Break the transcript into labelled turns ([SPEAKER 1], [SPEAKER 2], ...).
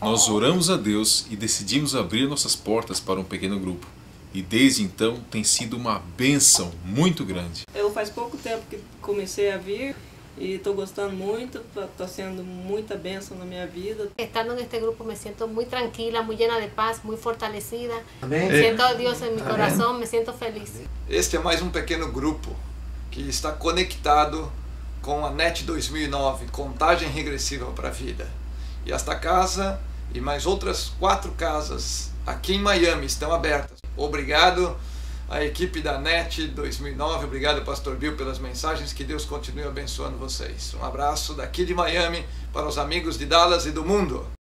[SPEAKER 1] Nós oramos a Deus e decidimos abrir nossas portas para um pequeno grupo. E desde então tem sido uma bênção muito grande.
[SPEAKER 2] Eu faz pouco tempo que comecei a vir e estou gostando muito, está sendo muita bênção na minha vida.
[SPEAKER 3] Estando neste grupo me sinto muito tranquila, muito llena de paz, muito fortalecida.
[SPEAKER 4] Amém.
[SPEAKER 3] Me siento a Deus em meu coração, me sinto feliz.
[SPEAKER 5] Este é mais um pequeno grupo que está conectado com a NET 2009, contagem regressiva para a vida. E esta casa e mais outras quatro casas aqui em Miami estão abertas. Obrigado à equipe da NET 2009, obrigado Pastor Bill pelas mensagens, que Deus continue abençoando vocês. Um abraço daqui de Miami para os amigos de Dallas e do mundo.